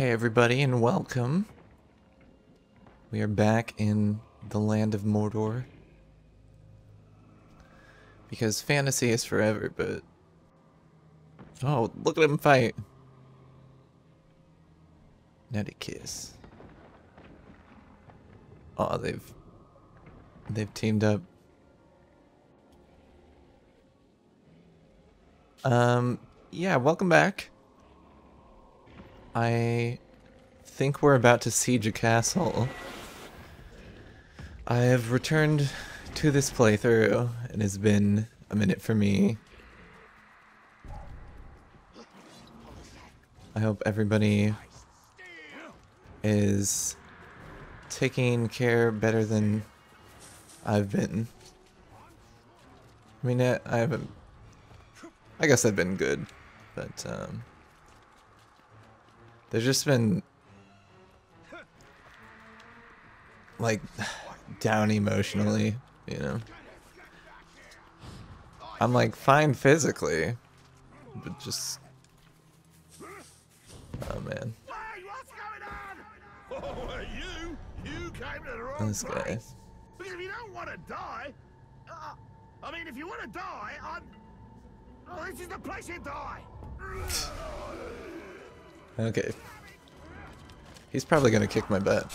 Hey, everybody, and welcome. We are back in the land of Mordor. Because fantasy is forever, but. Oh, look at him fight! Nutty kiss. Oh, they've. They've teamed up. Um, yeah, welcome back. I think we're about to siege a castle. I have returned to this playthrough. And It has been a minute for me. I hope everybody is taking care better than I've been. I mean, I I haven't. I guess I've been good, but um, there's just been like down emotionally, you know. I'm like fine physically, but just oh man? Oh, this guy. Because if you don't want to die, uh, I mean, if you want to die, I'm. Oh, this is the place you die. Okay. He's probably gonna kick my butt.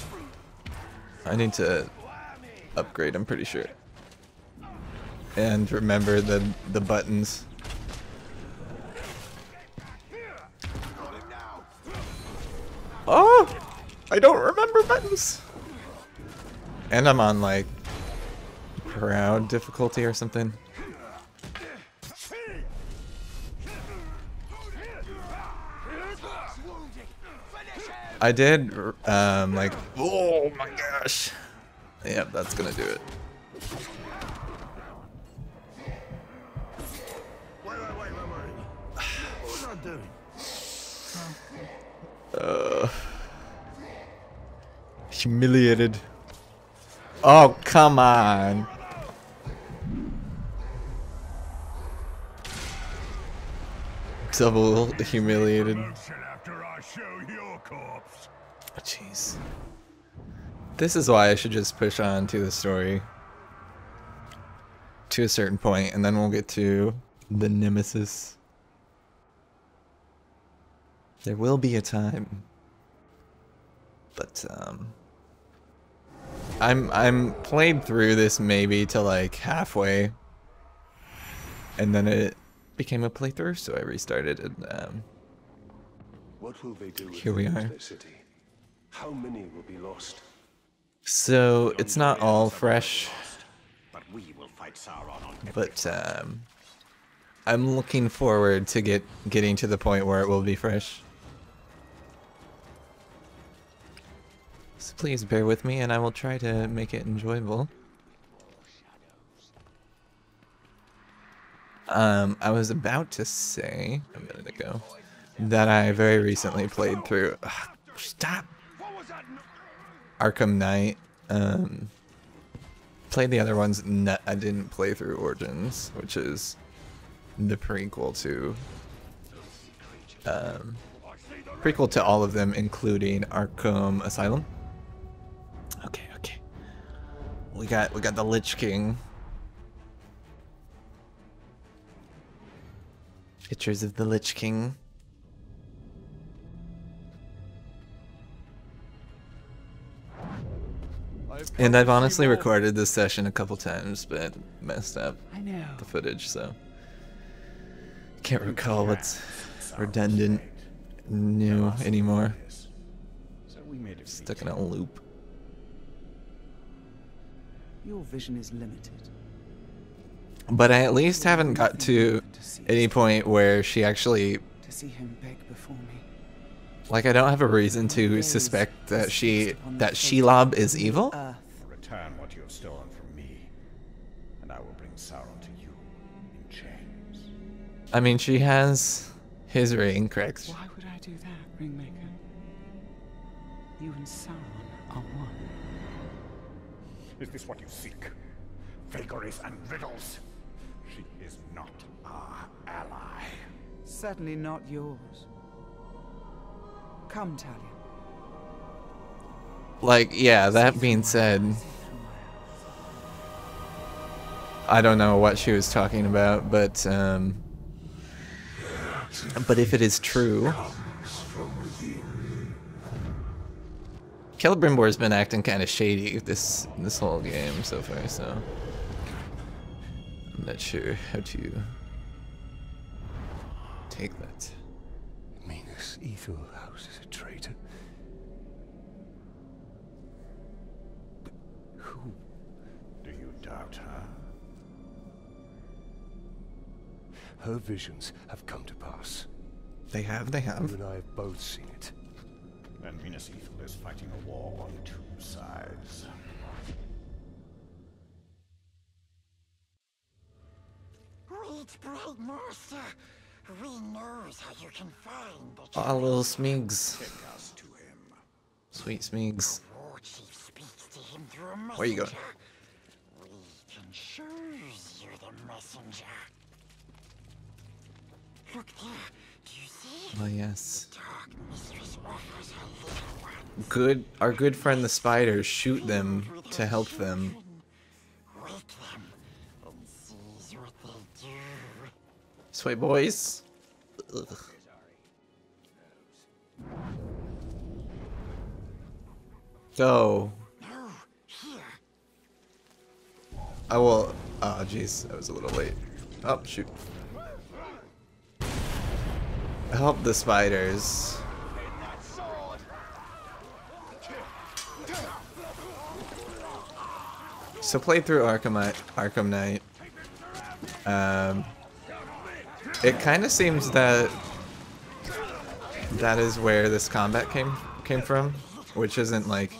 I need to upgrade, I'm pretty sure. And remember the the buttons. Oh! I don't remember buttons! And I'm on like proud difficulty or something. I did, um, like, oh my gosh. Yep, that's gonna do it. Wait, wait, wait, wait, wait. What was I doing? Uh, humiliated. Oh, come on. Double humiliated. Jeez. This is why I should just push on to the story. To a certain point, and then we'll get to the nemesis. There will be a time. But um I'm I'm played through this maybe to like halfway. And then it became a playthrough, so I restarted and um What will they do Here we are. city? How many will be lost? so it's not all fresh. But we will fight Sauron on but um, I'm looking forward to get getting to the point where it will be fresh. So please bear with me, and I will try to make it enjoyable. Um, I was about to say a minute ago that I very recently played through. Ugh, stop. Arkham Knight. Um, played the other ones. n- I didn't play through Origins, which is the prequel to um, prequel to all of them, including Arkham Asylum. Okay, okay. We got we got the Lich King. Pictures of the Lich King. And I've honestly recorded this session a couple times, but messed up the footage, so can't recall what's redundant, new anymore. So we made it. Stuck in a loop. Your vision is limited. But I at least haven't got to any point where she actually, To see him beg before me. like, I don't have a reason to suspect that she, that Shelob is evil. I mean, she has his ring, correct? Why would I do that, Ringmaker? You and Sauron are one. Is this what you seek? Vagaries and riddles? She is not our ally. Certainly not yours. Come, Talion. Like, yeah, that being said, I don't know what she was talking about, but um but if it is true, Celebrimbor's been acting kind of shady this this whole game so far, so I'm not sure how to take that. Minas Ethelhouse Her visions have come to pass. They have, they have. You have. and I have both seen it. Then Minas Ithil is fighting a war on two sides. Wait, Bright Master. We knows how you can find the Aw, little Smeegs. Take us to him. Sweet Smeegs. chief speaks to him through a messenger. Where you going? We can choose you the messenger. Look there. Do you see? Oh yes. Dark Mistress offers her little ones. Good our good friend the spiders shoot them to help them. children. Wake them and sees what they do. Sweet boys. Ugh. Go. I will. Oh, jeez, I was a little late. Oh, shoot. Help the spiders. So play through Arkham Arkham Knight. Um, it kind of seems that that is where this combat came came from, which isn't like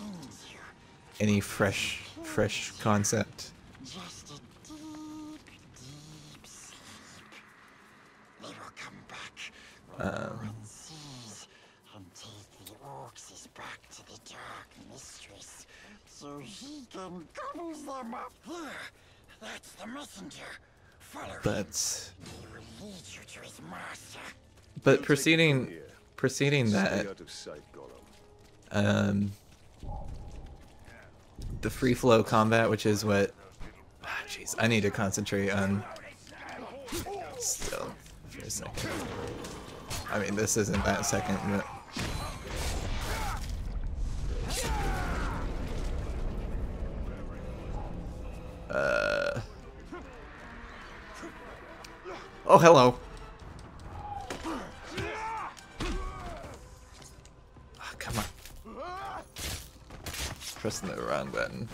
any fresh fresh concept. Just a deep, deep sleep. They will come and take the orcs back to the Dark Mistress so can gobble them up. That's the messenger. Follow. But but proceeding proceeding that um the free flow combat, which is what ah, jeez, I need to concentrate on still for a second. I mean this isn't that second, but uh Oh hello. Ah, come on. Pressing the wrong button.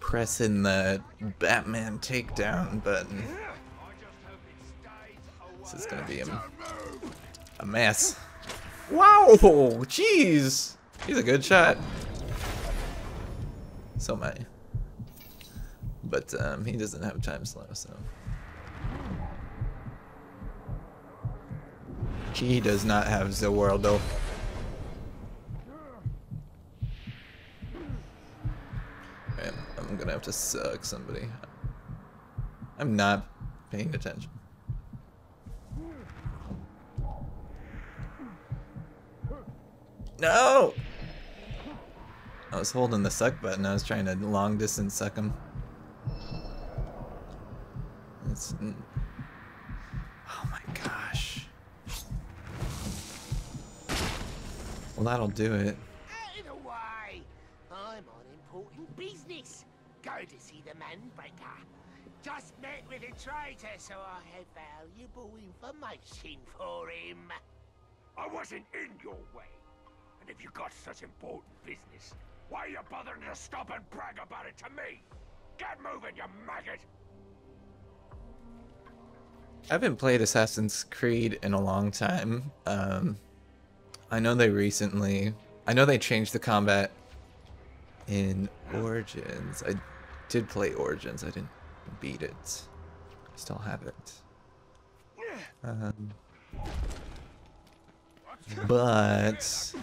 Pressing the Batman takedown button. This is gonna be a, a mess. Wow! Jeez! He's a good shot. So am I. But um, he doesn't have time slow, so. He does not have the world though. I'm gonna have to suck somebody. I'm not paying attention. No! I was holding the suck button. I was trying to long distance suck him. It's, oh my gosh. Well, that'll do it. Out of the way! I'm on important business. Go to see the Manbreaker. Just met with a traitor, so I have valuable information for him. I wasn't in your way. And if you got such important business, why are you bothering to stop and brag about it to me? Get moving, you maggot! I haven't played Assassin's Creed in a long time. Um, I know they recently, I know they changed the combat in Origins. I did play Origins. I didn't beat it. I still have it. Um, but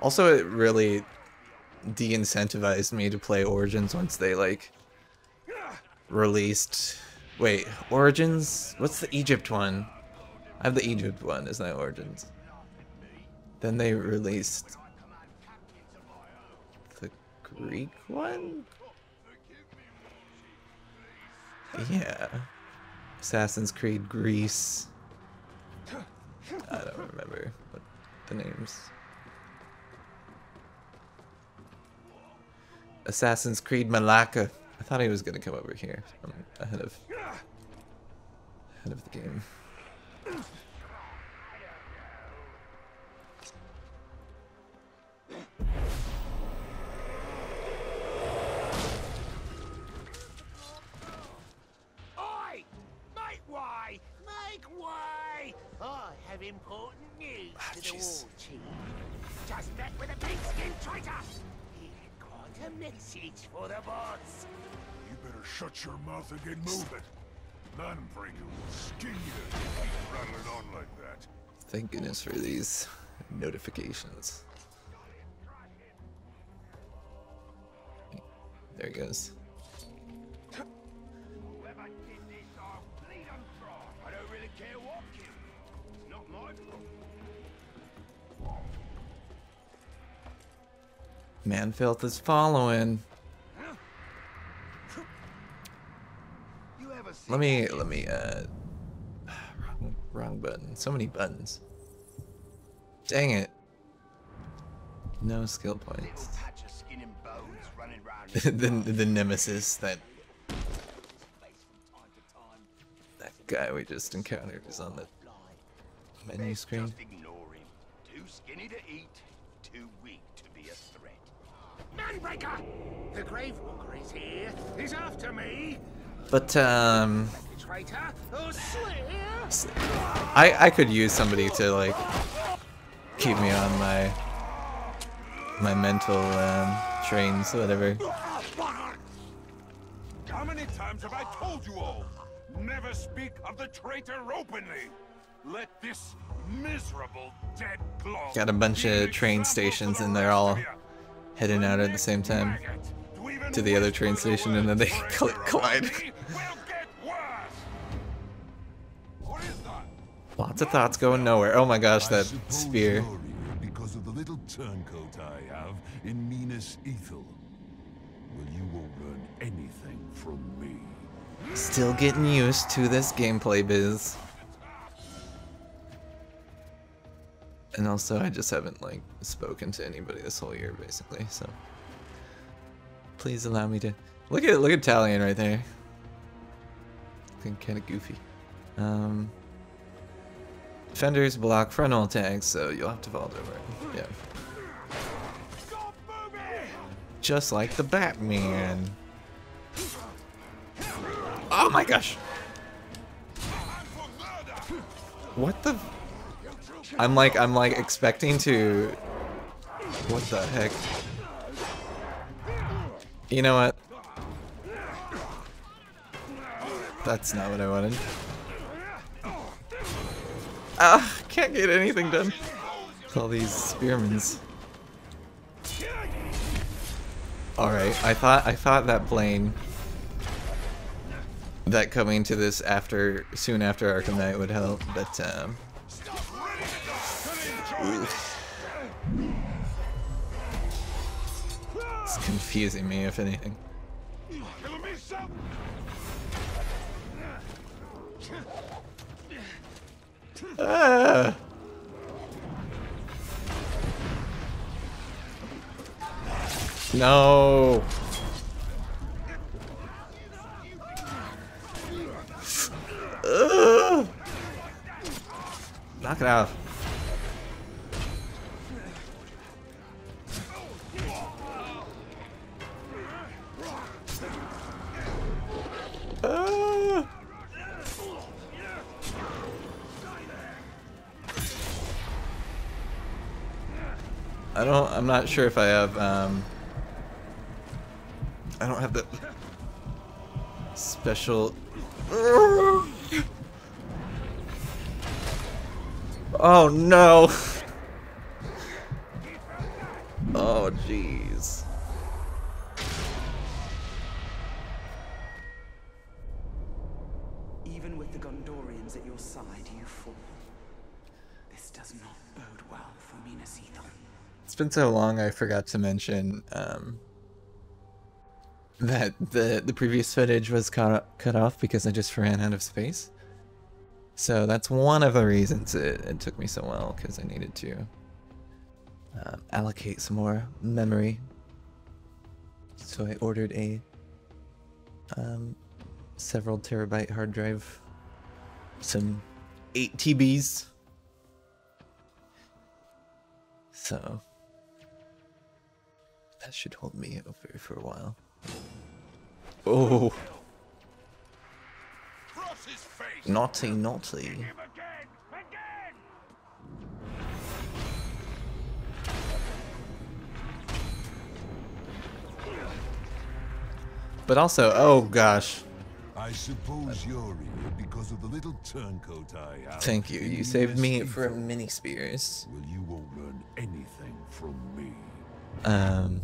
also, it really de-incentivized me to play Origins once they like released. Wait, Origins? What's the Egypt one? I have the Egypt one. isn't that Origins? Then they released the Greek one? Yeah. Assassin's Creed Greece. I don't remember what the names. Assassin's Creed Malacca. I thought he was gonna come over here. I'm ahead of ahead of the game. Oi! Make way! Make way! I have important news ah, to the war chief. Just met with a pig-skin traitor. He had quite a message for the boss. You better shut your mouth and get moving. Manbreaker will skin you if you keep rattling on like that. Thank goodness for these notifications. There he goes. Manfilth is following. You ever see Let me let me uh wrong, wrong button. So many buttons. Dang it. No skill points. patch of skin and bones running round the the nemesis that that guy we just encountered is on the menu screen. Just ignore him. Too skinny to eat, Manbreaker! The Gravewalker is here. He's after me. But um The traitor. Swear! I I could use somebody to like keep me on my my mental um trains whatever. How many times have I told you all? Never speak of the traitor openly. Let this miserable dead claw. Got a bunch of train stations and they're all. Heading out at the same time to the other train station and then they collide. Lots of thoughts going nowhere. Oh my gosh, that spear. because of the little turncoat I have in Minas Ithil. Well, you won't learn anything from me. Still getting used to this gameplay biz. And also, I just haven't like spoken to anybody this whole year, basically. So, please allow me to look at look at Talion right there. Looking kind of goofy. Um, defenders block frontal attacks, so you'll have to vault over it. Yeah, just like the Batman. Oh my gosh! What the? I'm like, I'm like expecting to. What the heck? You know what? That's not what I wanted. Ah, can't get anything done. All these spearmans. All right, I thought I thought that plane that coming to this after soon after Arkham Knight would help, but um, it's confusing me if anything. Ah! No. Ugh. Knock it out. I'm not sure if I have. Um, I don't have the special. Oh no. Oh jeez. Even with the Gondorians at your side, you fall. This time, does not bode well for Minas Ithil. It's been so long I forgot to mention um, that the the previous footage was cut cut off because I just ran out of space. So that's one of the reasons it, it took me so well because I needed to um, allocate some more memory. So I ordered a um, several terabyte hard drive, some 8 TBs. So that should hold me over for a while. Oh, naughty, naughty. Him again! Again! But also, oh gosh, I suppose you're here because of the little turncoat I have. thank you. You saved me from mini spears. Well, you won't learn anything from me. Um,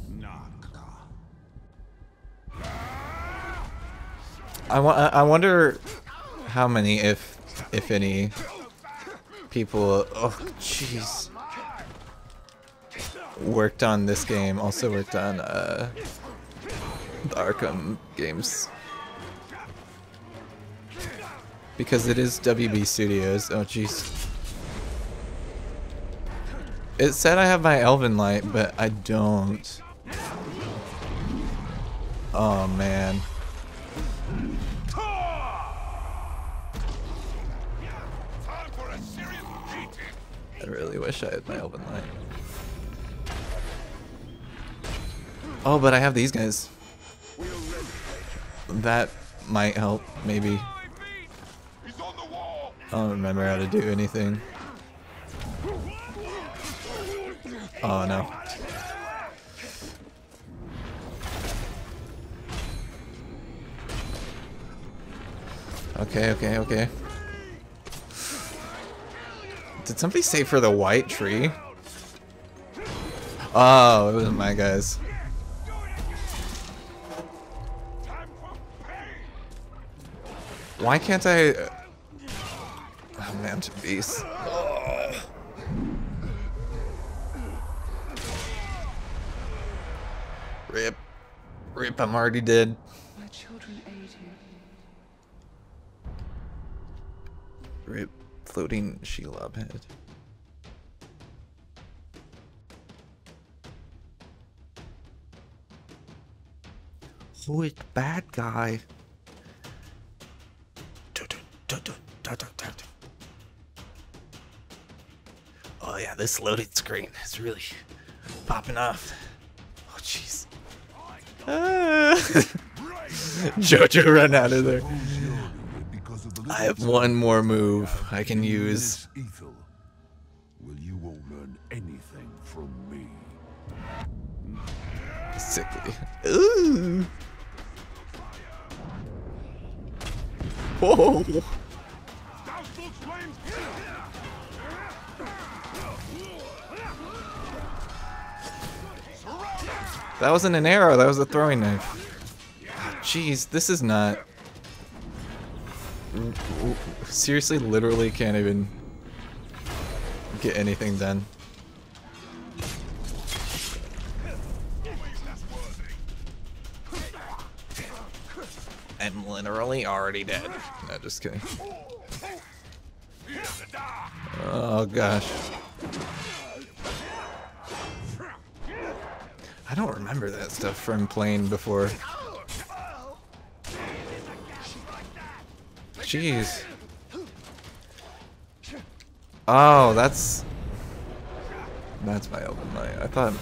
I wa- I wonder how many, if if any, people. Oh, jeez. Worked on this game. Also worked on uh, the Arkham games. Because it is WB Studios. Oh, jeez. It said I have my Elven Light, but I don't. Oh man. I really wish I had my Elven Light. Oh, but I have these guys. That might help, maybe. I don't remember how to do anything. Oh no. Okay, okay, okay. Did somebody say for the white tree? Oh, it wasn't my guys. Why can't I? Uh, oh man, to beast. Rip, I'm already dead. My children aid you. Rip. Floating Shelob head. Who is the bad guy? Oh yeah, this loading screen is really popping off. Oh jeez. Jojo run out of there. Suppose you're here because of the little I have one more move I can use. Well, you won't learn anything from me. Sickly. Ooh. Whoa. That wasn't an arrow, that was a throwing knife. Jeez, this is not. Seriously, literally can't even get anything done. I'm literally already dead. No, just kidding. Oh gosh. Don't remember that stuff from playing before. Jeez. Oh, that's that's my Elven Light. I thought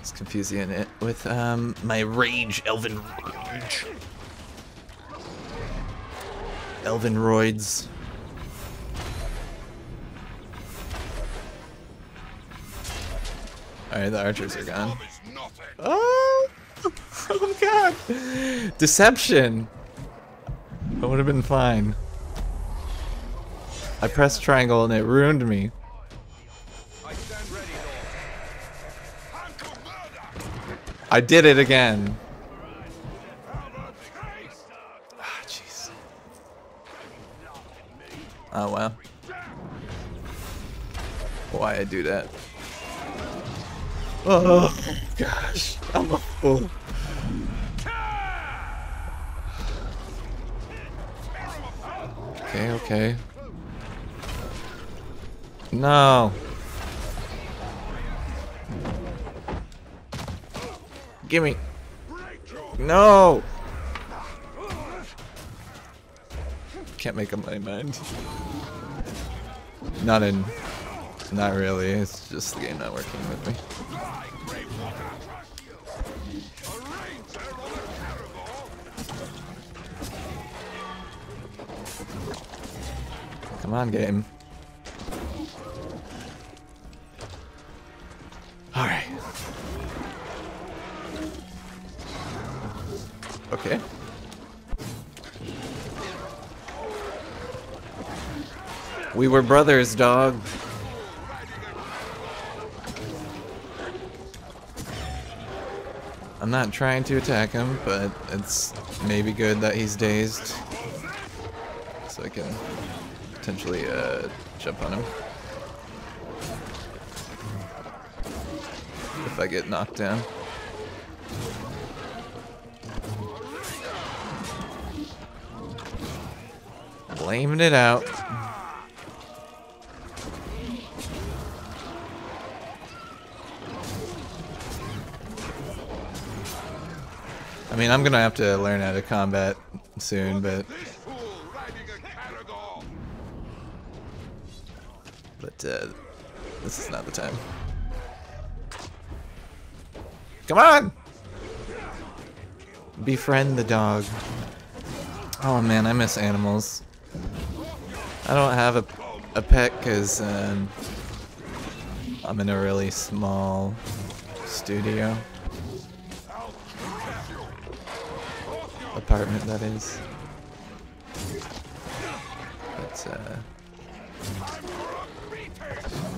it's confusing it with um my Rage Elven Rage. Elven Roids. Alright, the archers are gone. Oh, oh god. Deception. That would have been fine. I pressed triangle and it ruined me. I stand ready, Lord. Time for! I did it again. Ah, jeez. Oh wow. why I do that. Oh gosh, I'm a fool. Okay, okay. No. Gimme. No. Can't make up my mind. Not in. Not really. It's just the game not working with me. Come on, game. Alright. Okay. We were brothers, dog. I'm not trying to attack him, but it's maybe good that he's dazed. So I can potentially uh, jump on him. If I get knocked down. Blaming it out. I mean, I'm gonna have to learn how to combat soon, but but uh, this is not the time. Come on! Befriend the dog. Oh man, I miss animals. I don't have a, a pet because um, I'm in a really small studio. Apartment, that is. But, uh,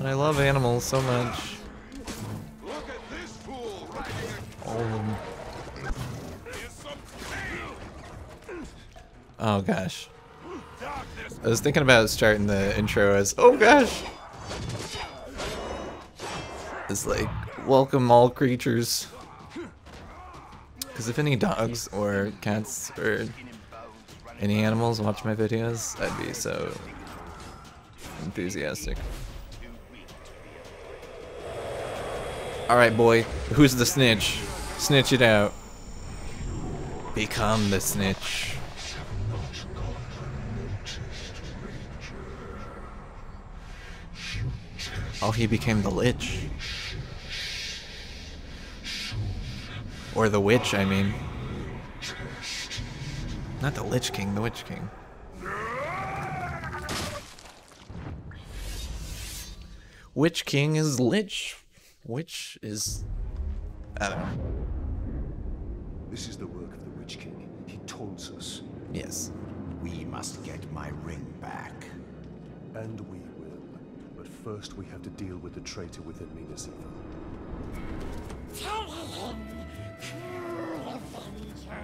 I love animals so much. All of them. Oh gosh. I was thinking about starting the intro as, oh gosh! It's like, welcome all creatures. Because if any dogs or cats or any animals watch my videos, I'd be so enthusiastic. Alright, boy. Who's the snitch? Snitch it out. Become the snitch. Oh, he became the Lich. Or the Witch, I mean. Not the Lich King, the Witch King. Witch King is Lich. Witch is. I don't know. This is the work of the Witch King. He taunts us, Yes. We must get my ring back. and we will. But first we have to deal with the traitor within Minas Ithil. Tell him, oh. True avenger,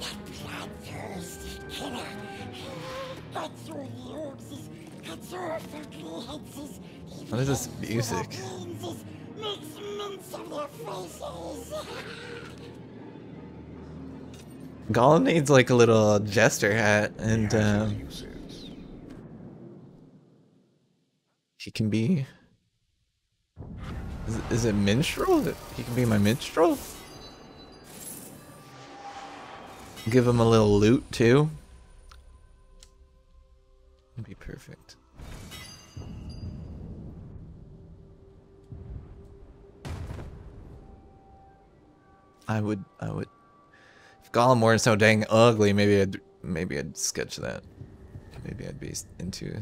that bloodthirsty killer. Got through the orcs, cut ugly heads, What is this music? makes mince of their faces. Gollum needs like a little jester hat, and um, he can be. Is, is it minstrel? He can be my minstrel. Give him a little loot too. That'd be perfect. I would, I would. If Gollum weren't so dang ugly, maybe I'd, maybe I'd sketch that. Maybe I'd be into.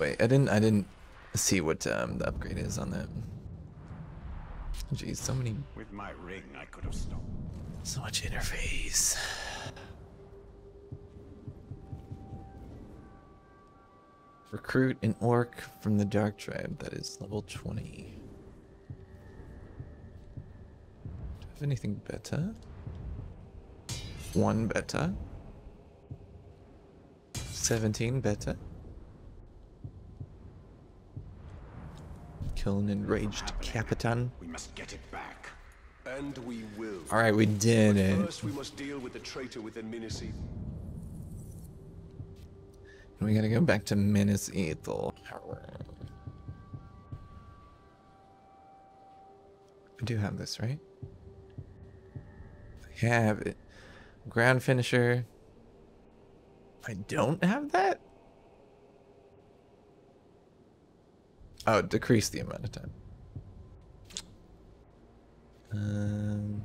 Wait, I didn't, I didn't see what um, the upgrade is on that. Jeez, so many, With my ring, I could have stopped. so much interface. Recruit an orc from the Dark Tribe that is level 20. Do I have anything better? One better. 17 better. Kill an enraged ah, Capitan. We must get it back. And we will. Alright, we did it. First, we must deal with the traitor within Minas Ithil. We gotta go back to Minas Ithil. I do have this, right? I have it. Ground finisher. I don't have that? Oh, decrease the amount of time. Um,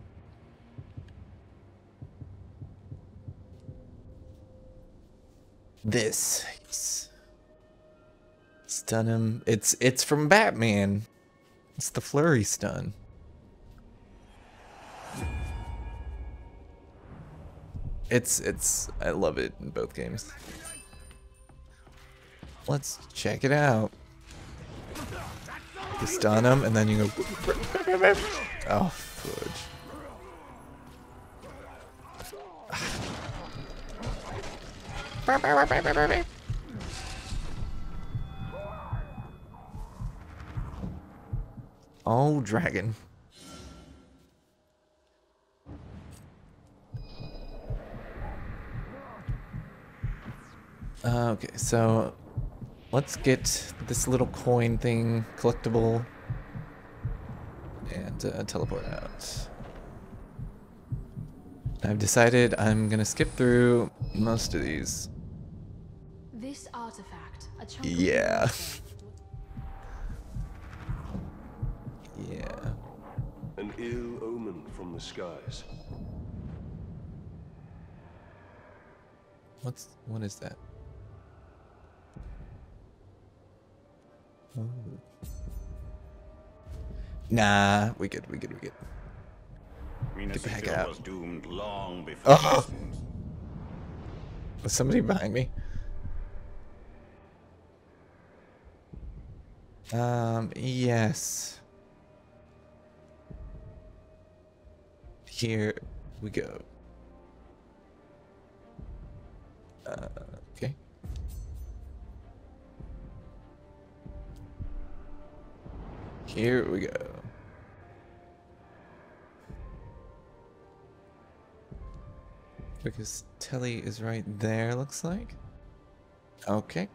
this. Stun him. It's it's from Batman. It's the flurry stun. It's it's I love it in both games. Let's check it out. You stun him and then you go Oh fudge. Oh dragon. Uh, okay, so let's get this little coin thing collectible and uh, teleport out. I've decided I'm gonna skip through most of these. This artifact, a chunk Yeah. Yeah. An ill omen from the skies. What's what is that? Nah, we good, we good, we good. Minas the heck out. was doomed long before. Oh. Was somebody behind me? Um, yes. Here we go. Uh, Here we go. Because Telly is right there, looks like. Okay.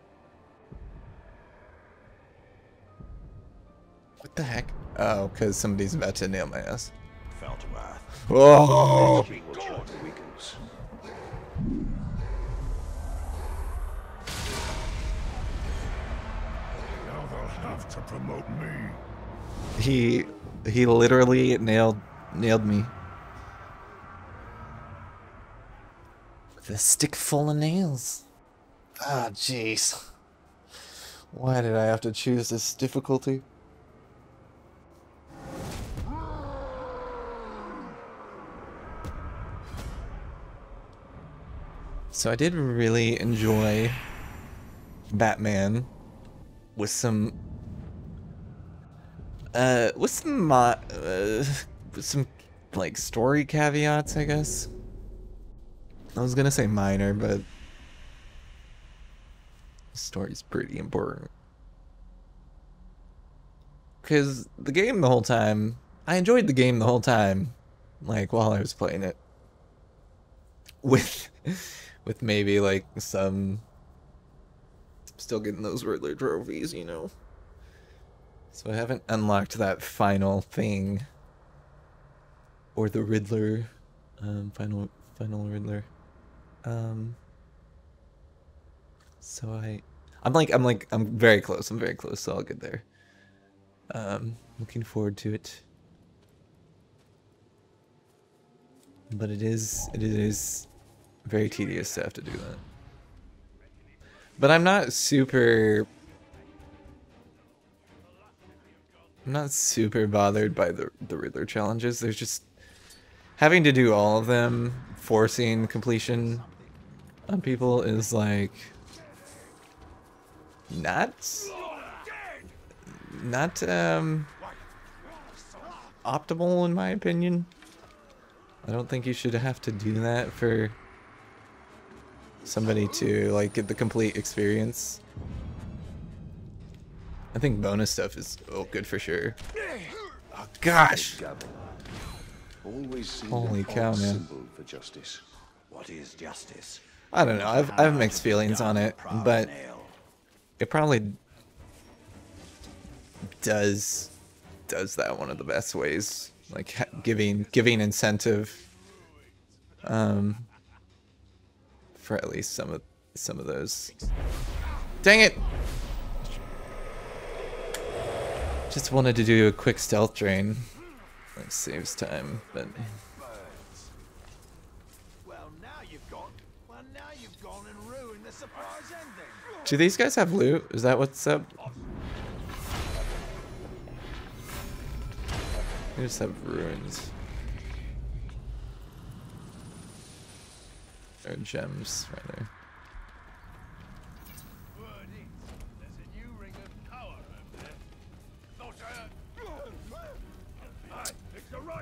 What the heck? Oh, because somebody's about to nail my ass. Fell to earth. Oh! King will try to weaken us. Now they'll have to promote me. He he literally nailed nailed me. With a stick full of nails. Ah, jeez. Why did I have to choose this difficulty? So I did really enjoy Batman with some uh with some mo- uh, with some like story caveats, I guess. I was gonna say minor, but the story's pretty important. Cause the game the whole time, I enjoyed the game the whole time, like while I was playing it. With, with maybe like some, still getting those Riddler trophies, you know. So I haven't unlocked that final thing. Or the Riddler. Um, final final Riddler. Um So I I'm like I'm like I'm very close, I'm very close, so I'll get there. Um looking forward to it. But it is it is very tedious to have to do that. But I'm not super I'm not super bothered by the the Riddler challenges. There's just having to do all of them, forcing completion on people is like not not um optimal in my opinion. I don't think you should have to do that for somebody to like get the complete experience. I think bonus stuff is oh, good for sure. Oh, gosh. Holy cow, man. What is justice? I don't know. I've I have mixed feelings on it, but it probably does does that one of the best ways, like giving giving incentive, um, for at least some of some of those. Dang it! Just wanted to do a quick stealth drain, like saves time, but Well, gone. Well, the do these guys have loot? Is that what's up? They just have ruins. Or gems, rather.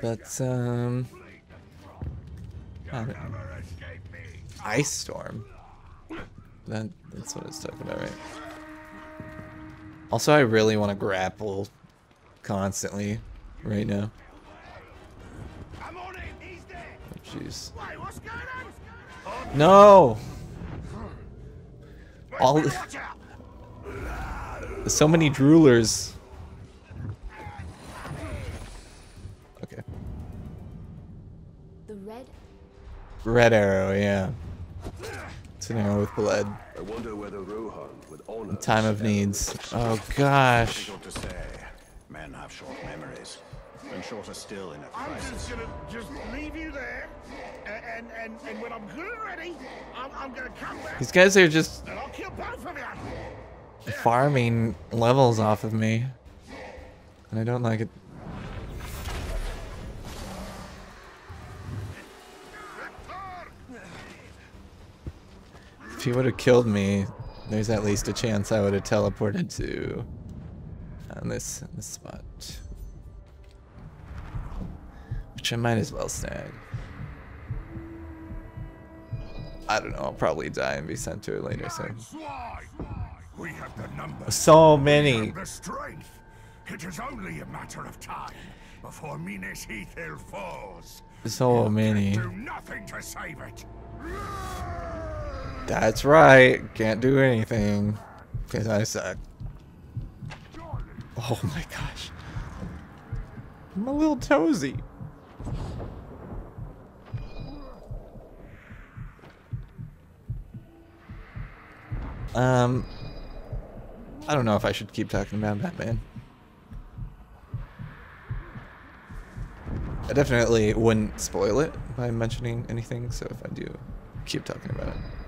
But, um... I don't- Never. Ice Storm. That, that's what it's talking about, right? Also, I really want to grapple constantly right now. I'm on it. He's. Oh, Jeez. Wait, what's going on? No! All so many droolers. Red arrow, yeah. It's an arrow with blood. I wonder whether Rohan would honor Time of needs. Oh gosh. To say. Men have short memories. And shorter still in a I'm crisis. just gonna just leave you there, and and and when I'm good and ready, I'm, I'm gonna come back These guys are just and I'll kill both of you. farming levels off of me. And I don't like it. If he would have killed me, there's at least a chance I would have teleported to on this, this spot. Which I might as well snag. I don't know, I'll probably die and be sent to it later, so. We have the numbers. So many. and the strength. It is only a matter of time before Minas Ithil falls. So many. Do nothing to save it. That's right. Can't do anything. Because I suck. Oh my gosh. I'm a little toesy. Um, I don't know if I should keep talking about Batman. I definitely wouldn't spoil it by mentioning anything, so if I do, keep talking about it.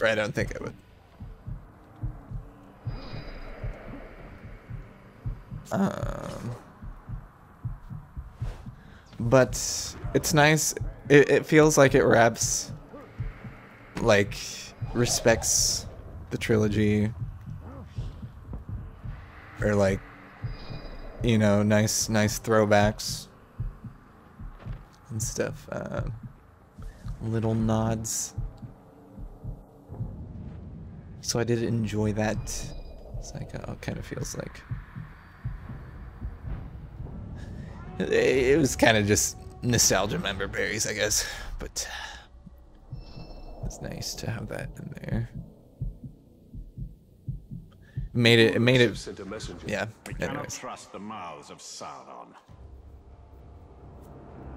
Or I don't think I would. Um, but it's nice. It, it feels like it wraps, like, respects the trilogy. Or, like, you know, nice, nice throwbacks and stuff. Uh, little nods. So I did enjoy that. It's like, oh, it kind of feels like. It, it was kind of just nostalgia member berries, I guess. But uh, it's nice to have that in there. It made it. It made it. Sent a messenger. Yeah. We cannot Anyways. trust the mouths of Sauron.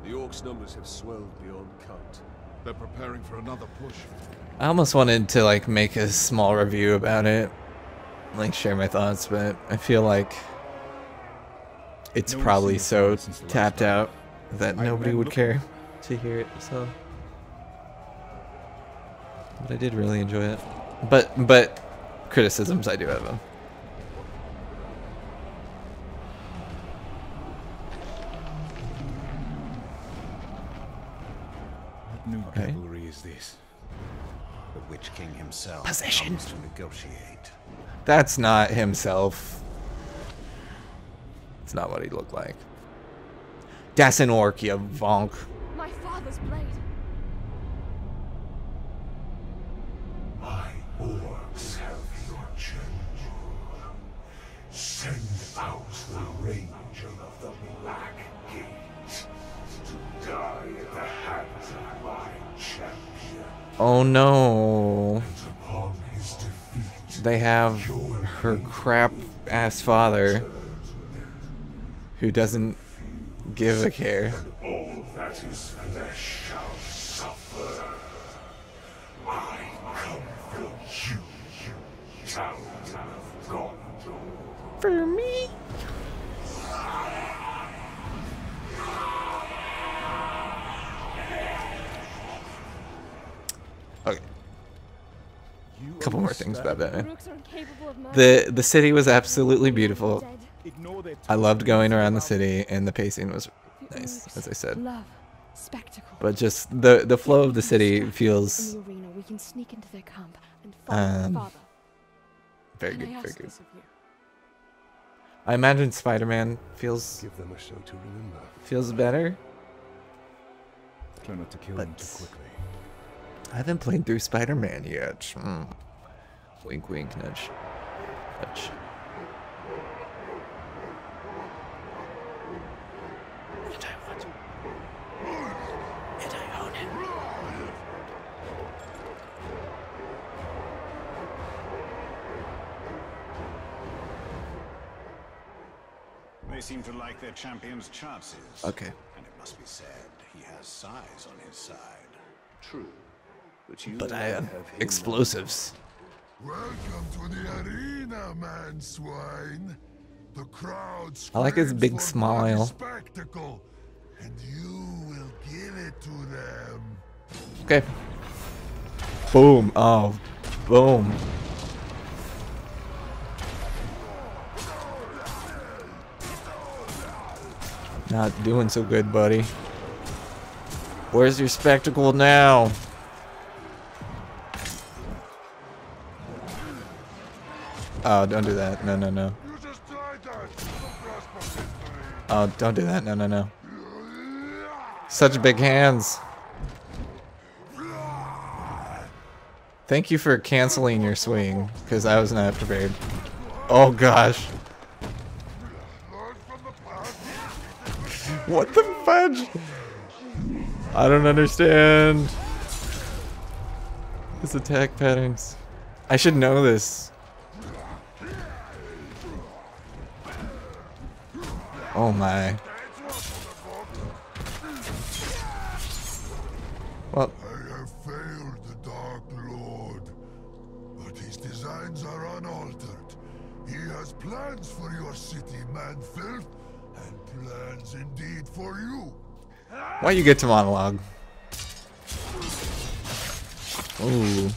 The orcs' numbers have swelled beyond count. They're preparing for another push. I almost wanted to like make a small review about it, like share my thoughts, but I feel like it's No probably so it since the last tapped out that I nobody would care to hear it. So, but I did really enjoy it. But but criticisms I do have them. Witch King himself Possession. comes to negotiate. That's not himself. It's not what he looked like. That's an orc, you vonk. My father's blade. My orcs have your change. espouse the ranger of the Black Oh no. They have her crap ass father who doesn't give a care. More things about Batman. Rooks are incapable of murder. The the city was absolutely beautiful. Dead. Ignore their I loved going around the city and the pacing was nice, as I said. But just the the flow of the city feels arena, we can sneak into their camp and find Um, very good, I very good. this of you? I imagine Spider-Man feels Give them a show to remember. feels better. Try not to kill But- them too quickly. I haven't played through Spider-Man yet. Hmm. Wink, wink, nudge, nudge. And I want, and I own it. They seem to like their champion's chances. Okay. And it must be said, he has size on his side. True. But you But I have him explosives. Welcome to the arena, man swine. The crowd I like his big smile. spectacle, and you will give it to them. Okay. Boom. Oh, boom. Not doing so good, buddy. Where's your spectacle now? Oh, don't do that. No, no, no. Oh, don't do that. No, no, no. Such big hands. Thank you for canceling your swing, because I was not prepared. Oh gosh. What the fudge? I don't understand. His attack patterns. I should know this. Oh my. Well, I have failed the Dark Lord, but his designs are unaltered. He has plans for your city, Manfilth, and plans indeed for you. why you get to monologue? Ooh.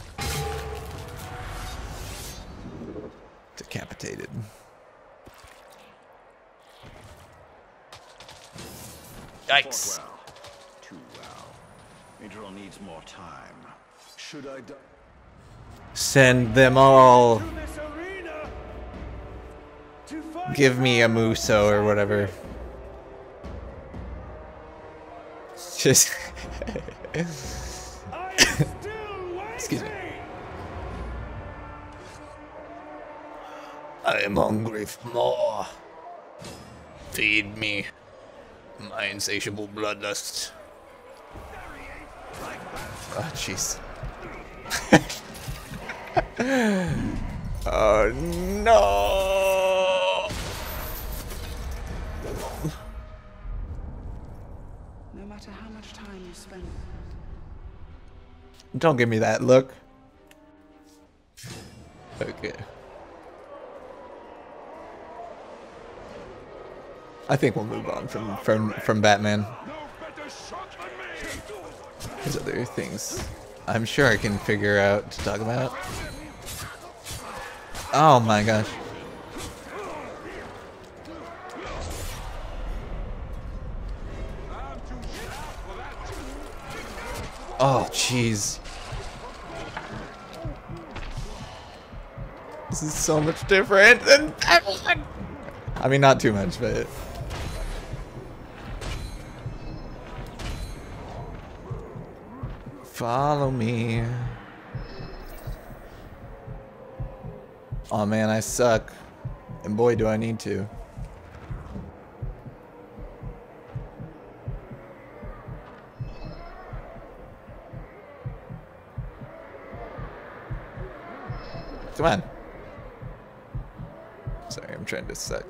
Yikes. Well, too well. Idril needs more time. Should I? Send them all. this arena to fight Give me a Muso or whatever. Just. I am still waiting. Excuse me. I am hungry for more. Feed me. My insatiable bloodlust. Oh, jeez. oh, no! No matter how much time you spend, Don't give me that look. Okay. I think we'll move on from from from Batman. There's other things I'm sure I can figure out to talk about. Oh my gosh. Oh jeez. This is so much different than Batman. I mean, not too much, but Follow me. oh, man, I suck. And boy, do I need to. Come on. Sorry, I'm trying to suck.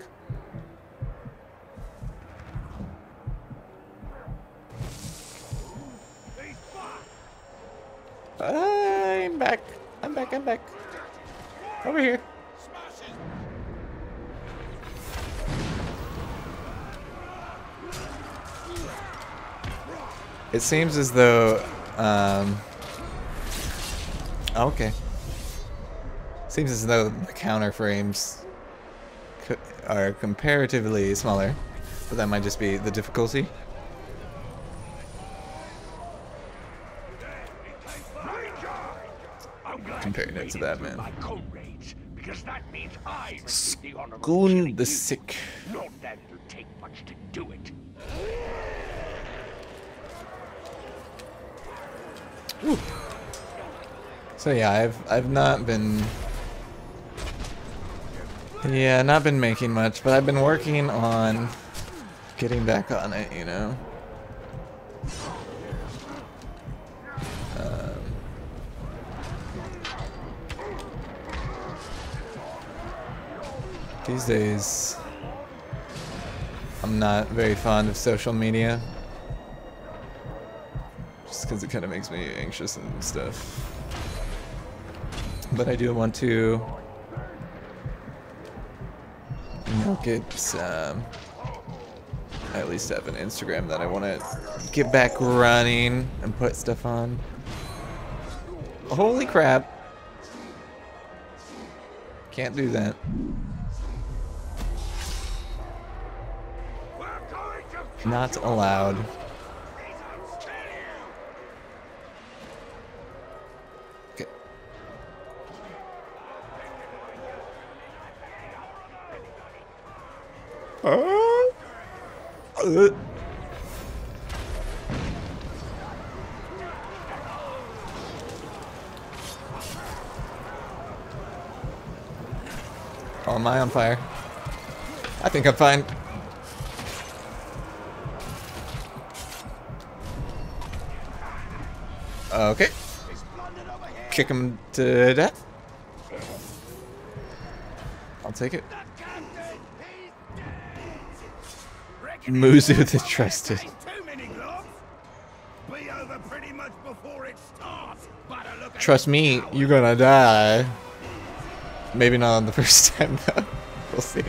It seems as though, um, okay. Seems as though the counter frames are comparatively smaller, but that might just be the difficulty. Comparing it to that, man. Goon the sick. Not that it'll take much to do it. So yeah, I've I've not been Yeah, not been making much, but I've been working on getting back on it, you know. Um, these days I'm not very fond of social media. Just because it kind of makes me anxious and stuff. But I do want to get um, I at least have an Instagram that I want to get back running and put stuff on. Holy crap. Can't do that. Not allowed. Oh, am I on fire? I think I'm fine. Okay. Kick him to death. I'll take it. Muzu the Trusted. Trust me, you're gonna die. Maybe not on the first time though. we'll see.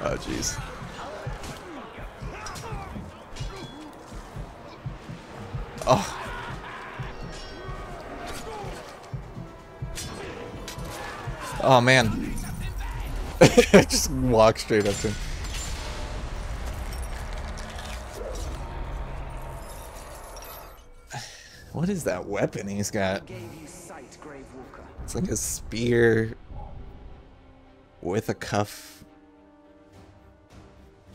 Oh jeez. Oh. Oh man. I just walk straight up to him. What is that weapon he's got? It's like a spear with a cuff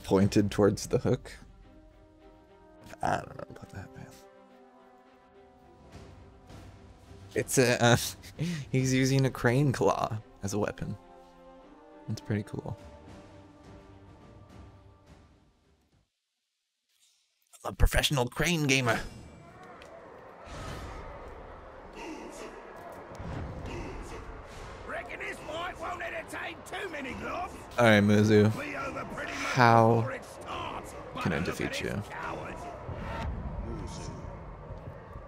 pointed towards the hook. I don't know about that, man. It's a uh, he's using a crane claw as a weapon. That's pretty cool. I'm A professional crane gamer. Alright, Muzu. We over pretty much How before it starts, but can I defeat you?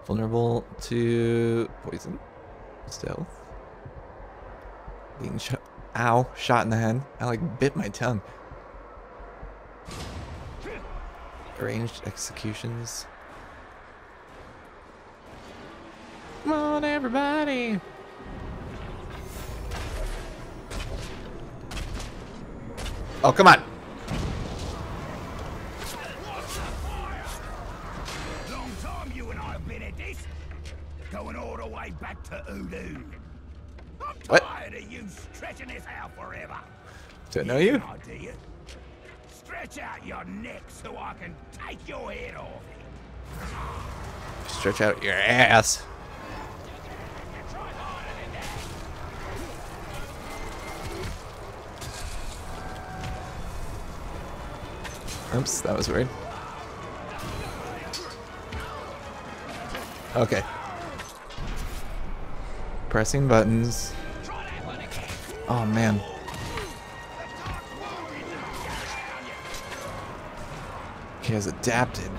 Vulnerable to poison. Stealth. Being shot. Ow. Shot in the head. I like bit my tongue. Arranged executions. Come on, everybody. Oh, come on. Long time you and I have been at this. Going all the way back to Udu. I'm What? tired of you stretching this out forever. Do I know you? Do you? Stretch out your neck so I can take your head off. Stretch out your ass. Oops, that was weird. Okay. Pressing buttons. Oh man. He has adapted.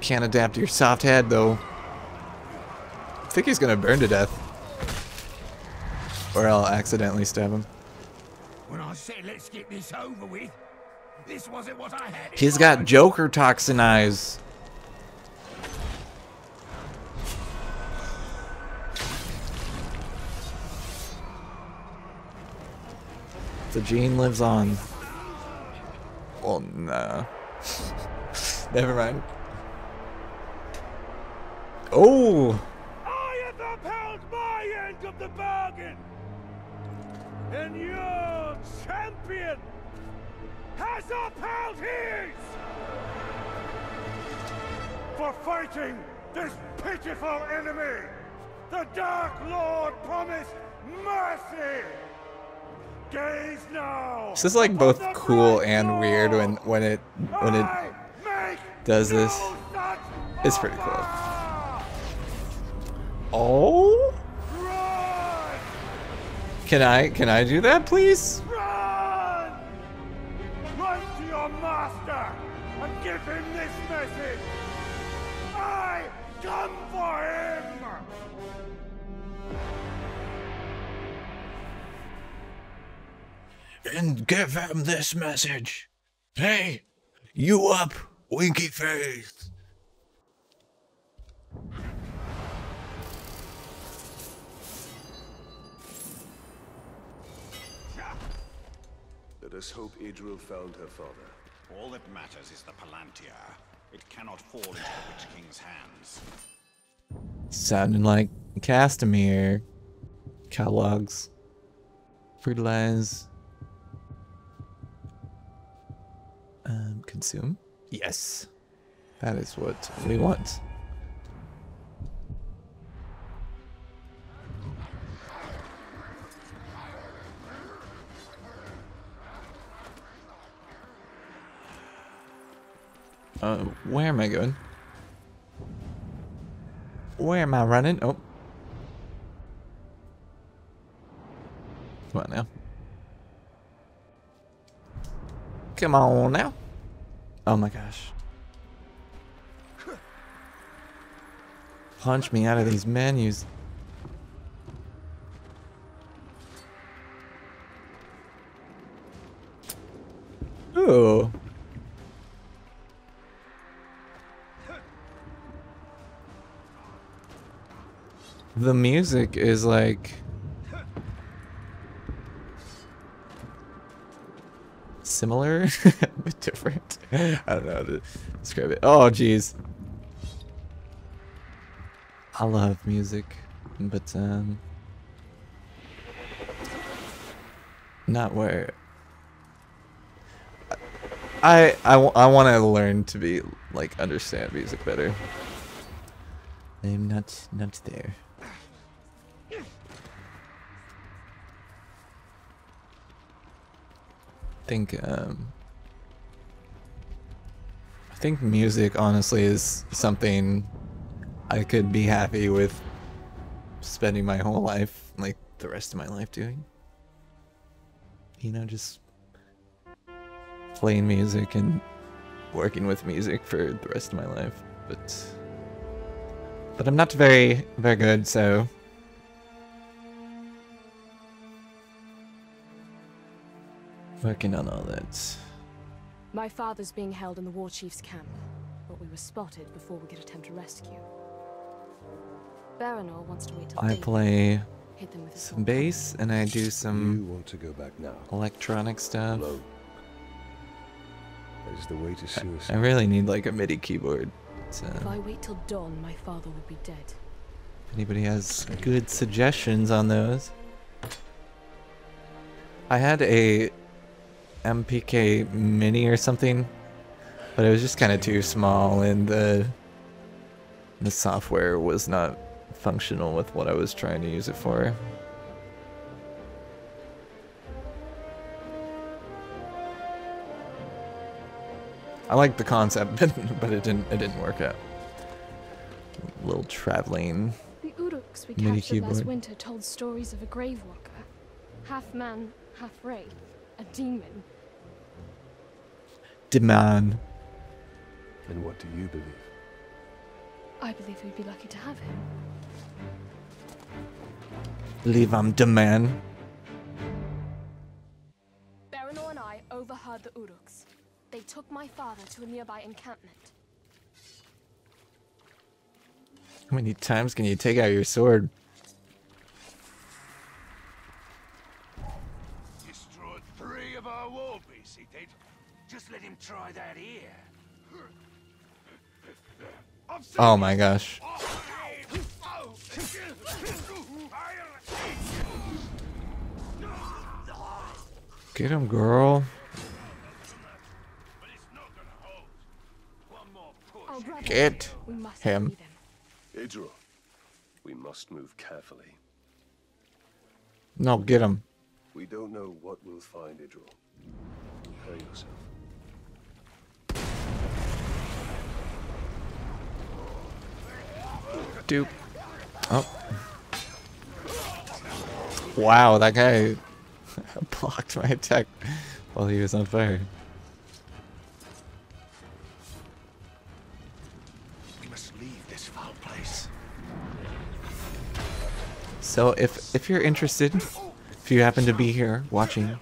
Can't adapt your soft head though. I think he's gonna burn to death. Or I'll accidentally stab him. When I said let's get this over with, this wasn't what I had. He's got. Joker toxin eyes. The gene lives on. Well, nah. Never mind. Oh! I have upheld my end of the bargain! And your champion has upheld his! For fighting this pitiful enemy, the Dark Lord promised mercy! Gaze now! This is like both cool and weird when when it when it does this. It's pretty cool. Oh? Can I can I do that, please? Run! Run to your master and give him this message! I come for him! And give him this message. Hey, you up, Winky Face? Let hope Idril found her father. All that matters is the Palantir. It cannot fall into the Witch King's hands. Sounding like Castamere. Catalogs. Fertilize. Um, consume? Yes. That is what we want. Uh, where am I going? Where am I running? Oh. Come on now. Come on now. Oh my gosh. Punch me out of these menus. The music is like similar, but different. I don't know how to describe it. Oh, jeez. I love music, but um, not where. I I, I want to learn to be like understand music better. I'm not not there. Think um I think music honestly is something I could be happy with spending my whole life like the rest of my life doing. You know, just playing music and working with music for the rest of my life. But but I'm not very very good, so working on all that. My father's being held in the war chief's camp, but we were spotted before we could attempt a rescue. Baranor wants to wait till I daybreak, play hit them with some bass and I do some You want to go back now. electronic stuff. Alone. That is the way to I suicide. really need like a MIDI keyboard. So If I wait till dawn, my father will be dead. if anybody has good suggestions on those. I had a MPK mini or something, but it was just kind of too small and the the software was not functional with what I was trying to use it for. I liked the concept, but, but it didn't it didn't work out. A little traveling The Uruks we MIDI captured last keyboard. winter told stories of a grave walker. Half man, half wraith. A demon. Demand. And what do you believe? I believe we'd be lucky to have him. Leave him demand. Baranor and I overheard the Uruks. They took my father to a nearby encampment. How many times can you take out your sword? Just let him try that here. Oh my gosh. Get him, girl. Oh, Get him. meet him. Idril, we must move carefully. No, get him. We don't know what we'll find, Idril. Prepare yourself. Dupe. Oh. Wow, that guy blocked my attack while he was on fire. We must leave this foul place. So if if you're interested, if you happen to be here watching,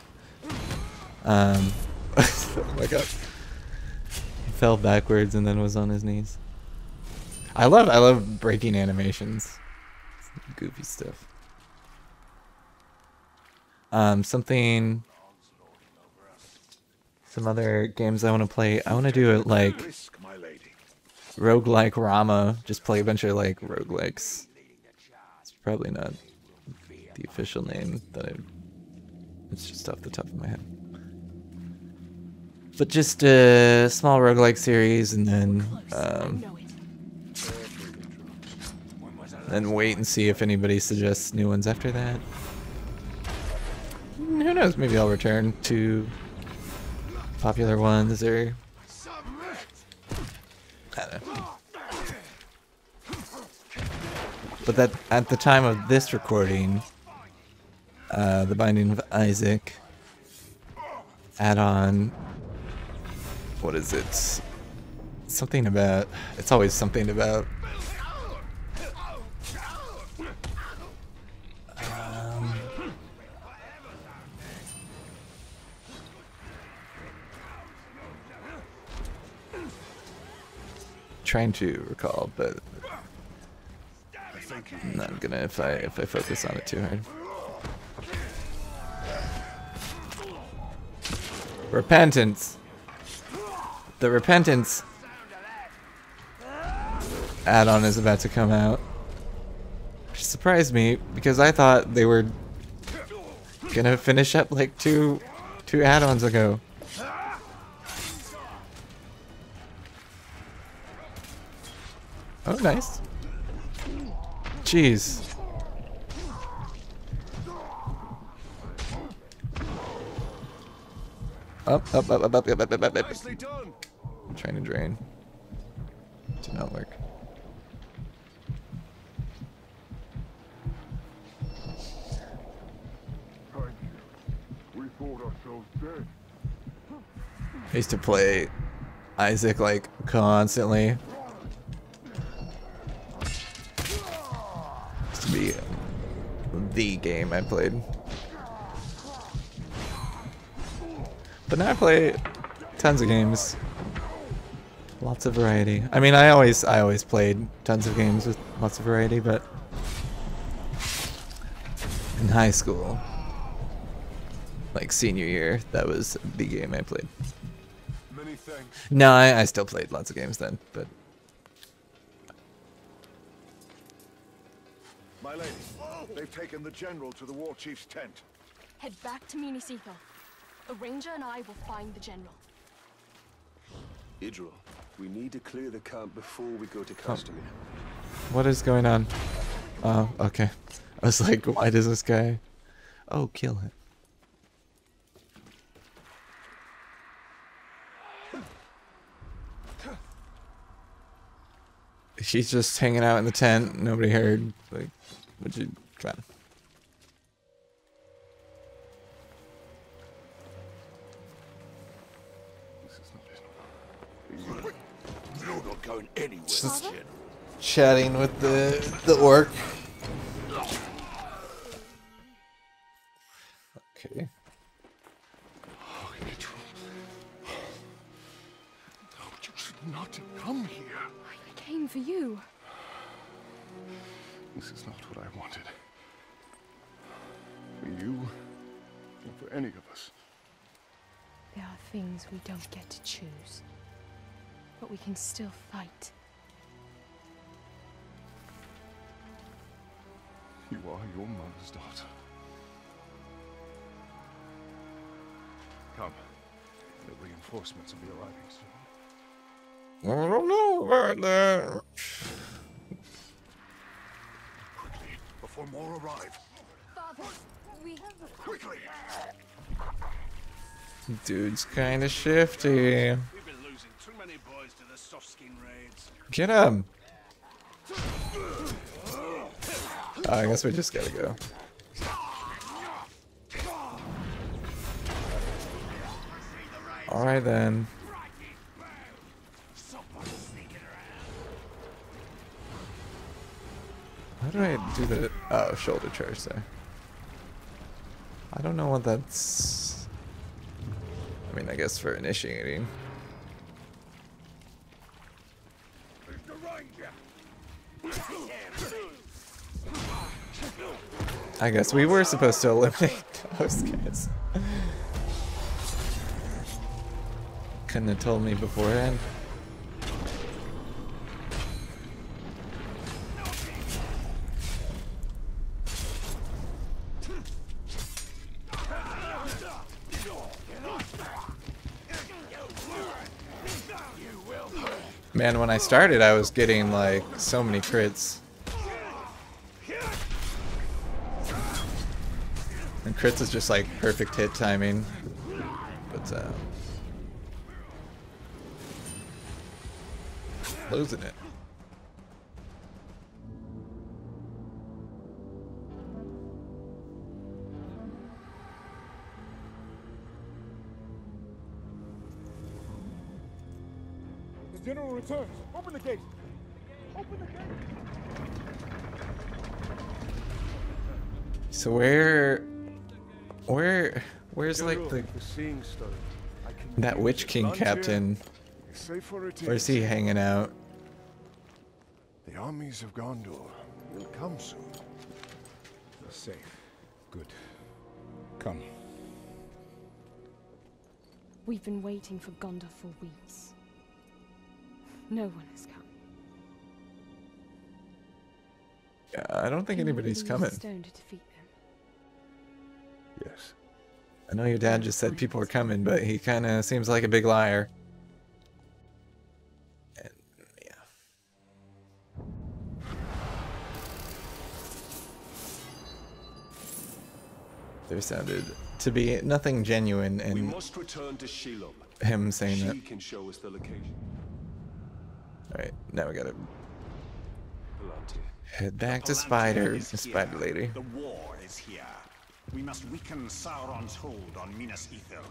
um, oh my god, he fell backwards and then was on his knees. I love I love breaking animations, goofy stuff. Um, something, some other games I want to play. I want to do it like lady. roguelike Rama. Just play a bunch of like roguelikes. It's probably not the official name that I. It's just off the top of my head. But just a small roguelike series, and then um, then wait and see if anybody suggests new ones after that. Mm, Who knows? Maybe I'll return to popular ones or. But that at the time of this recording, uh, the Binding of Isaac add-on. What is it? Something about. It's always something about. Trying to recall, but I'm not gonna if I if I focus on it too hard. Repentance. The repentance add-on is about to come out. Which surprised me because I thought they were gonna finish up like two two add-ons ago. Oh, nice. Jeez. Up, up, up, up, up, up, up, up, up, up. I'm trying to drain. Did not work. Thank you. We thought ourselves dead. I used to play Isaac like constantly. The game I played. But now I play tons of games. Lots of variety. I mean, I always I always played tons of games with lots of variety, but in high school, like senior year, that was the game I played. Many. No, I, I still played lots of games then, but My lady, they've taken the general to the war chief's tent. Head back to Municipal. A ranger and I will find the general. Idril, we need to clear the camp before we go to Castamir. what is going on? Oh, okay. I was like, why does this guy? Oh, kill him. She's just hanging out in the tent. Nobody heard. Like, Would you come on? You're not going anywhere. Just chatting with the the orc. Okay. You should not come here. I came for you. This is not what I wanted. For you, or for any of us. There are things we don't get to choose. But we can still fight. You are your mother's daughter. Come. The reinforcements will be arriving soon. I don't know about that. Quickly, before more arrive. Father, we... Quickly! Dude's kind of shifty. We've been losing too many boys to the soft skin raids. Get him. Oh, I guess we just gotta go. Alright then. How do I do the oh shoulder charge there? I don't know what that's I mean I guess for initiating. I guess we were supposed to eliminate those guys. Couldn't have told me beforehand. Man, when I started, I was getting like so many crits. And crits is just like perfect hit timing. But, uh. Losing it. The general returns. Open the gate. Open the gate. So where, where, where's like the the Seeing Stone. That Witch. King captain? Safe for it Where's he hanging out? The armies of Gondor will come soon. You're safe. Good. Come. We've been waiting for Gondor for weeks. No one has come. Yeah, I don't think Can anybody's coming. Stone to defeat them. Yes. I know your dad just said people are coming, but he kind of seems like a big liar. And yeah. There sounded to be nothing genuine We in must return to him saying she that. can show us the location. Alright, now we gotta head back to Palantir Spider, is Spider. Lady. The war is here. We must weaken Sauron's hold on Minas Ithil.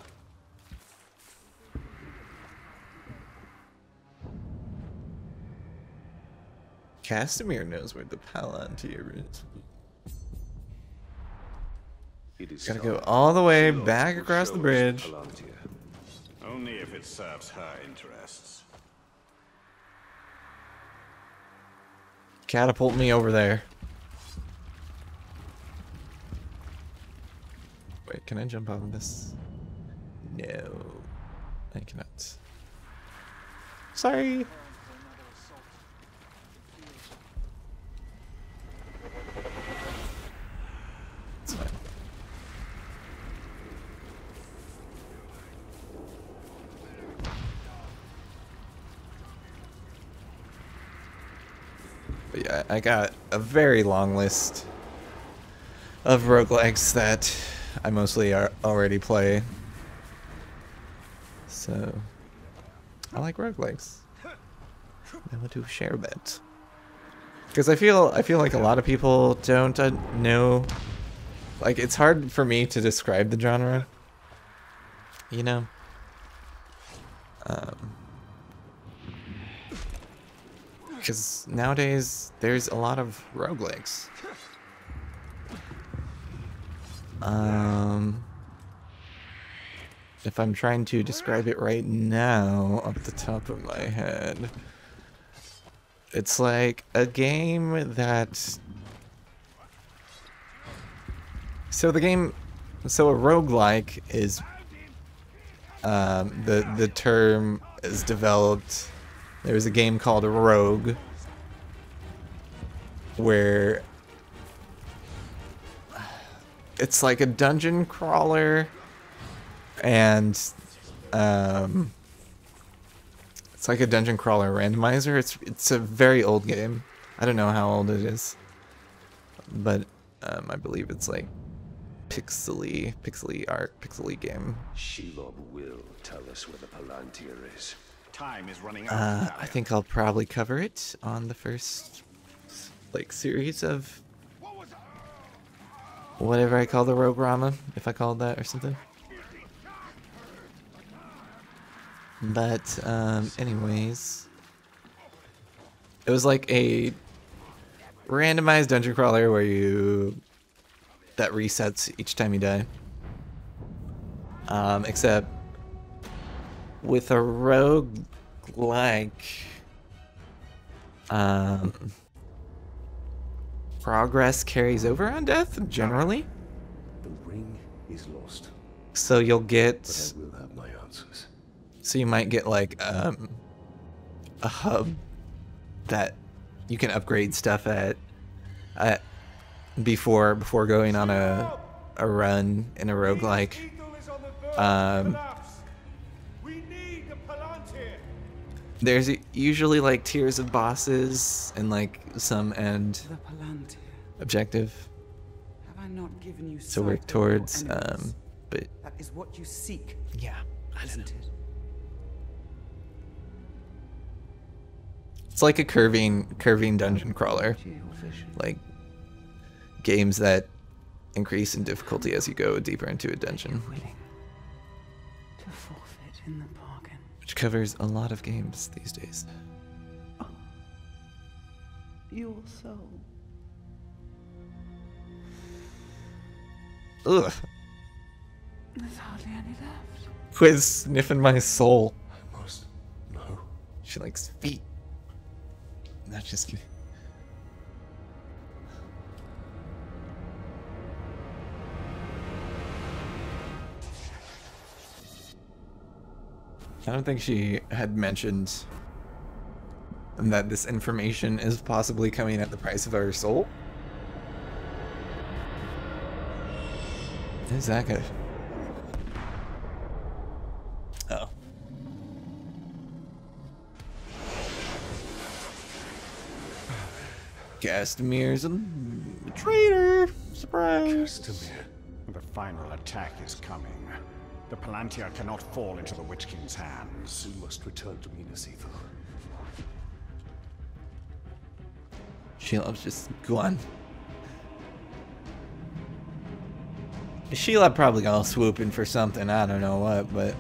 Castamir knows where the Palantir is. It is Gotta go all the way back across the bridge. Palantir. Only if it serves her interests. Catapult me over there. Wait, can I jump of this? No. I cannot. Sorry. I got a very long list of roguelikes that I mostly already play. So, I like roguelikes. I want to share that. Because I feel I feel like a lot of people don't uh, know. Like it's hard for me to describe the genre. You know. Um. Because nowadays there's a lot of roguelikes. Um. If I'm trying to describe it right now, off the top of my head. It's like a game that... So the game... So a roguelike is... Um, the, the term is developed... There was a game called Rogue where it's like a dungeon crawler and um, it's like a dungeon crawler randomizer. It's it's a very old game. I don't know how old it is, but um, I believe it's like pixely, pixely art, pixely game. Shelob will tell us where the Palantir is. Time is running out. Uh, I think I'll probably cover it on the first like series of whatever I call the Rogue Rama, if I called that or something. But, um, anyways. It was like a randomized dungeon crawler where you... that resets each time you die. Um, except with a rogue like um progress carries over on death generally. The ring is lost. So you'll get But I will have my answers. So you might get like um, a hub that you can upgrade stuff at, at before before going on a a run in a roguelike. Um, there's usually like tiers of bosses and like some end objective Have I not given you to work sight of your towards. Um, but That is what you seek. Yeah, isn't it? It's like a curving curving dungeon crawler. Like games that increase in difficulty as you go deeper into a dungeon. Which covers a lot of games these days. Oh, Your soul. Ugh. There's hardly any left. Quit sniffing my soul. I must know. She likes feet. Not just me. I don't think she had mentioned that this information is possibly coming at the price of our soul. Oh. Is that guy? Oh. Castamir's a traitor. Surprise. Castamir. The final attack is coming. The Palantir cannot fall into the Witch King's hands. We must return to Minas Ithil. Shelob's just gone. Sheila probably gonna swoop in for something, I don't know what, but...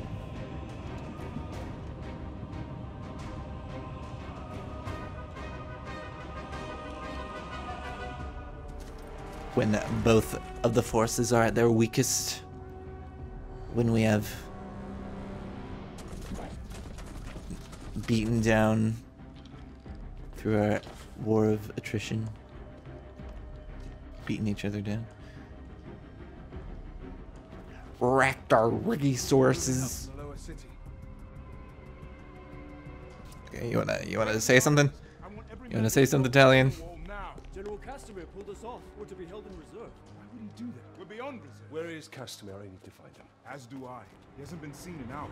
When both of the forces are at their weakest, when we have beaten down through our war of attrition, beating each other down. Wrecked our resources. Okay, you wanna you wanna say something? You wanna say something, Talion? General pulled us off. We're to be held in reserve. Why would do that? We're beyond reserve. Where is Castamir? I need to find him. As do I. He hasn't been seen in hours.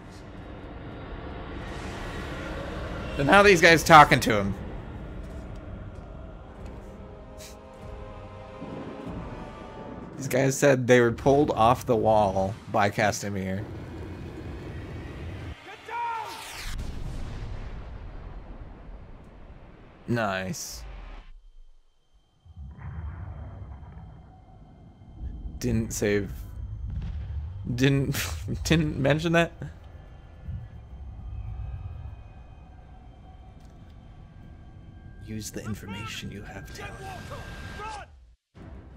Then how are these guys talking to him? These guys said they were pulled off the wall by Castamir. Nice. Didn't save. Didn't didn't mention that. Use the information you have, Talion.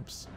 Oops.